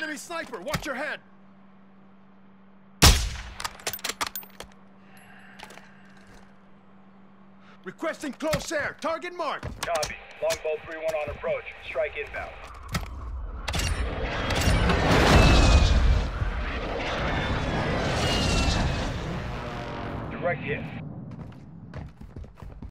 Enemy sniper, watch your head! Requesting close air. Target marked. Copy. Longbow 3-1 on approach. Strike inbound. Direct hit.